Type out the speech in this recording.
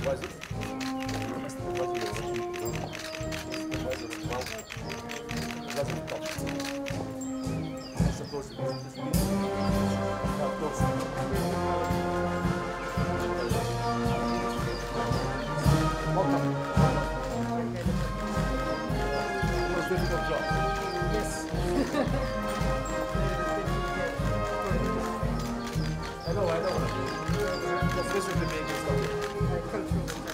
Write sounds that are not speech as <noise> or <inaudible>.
I know, <laughs> I know. Just listen to me and just cultural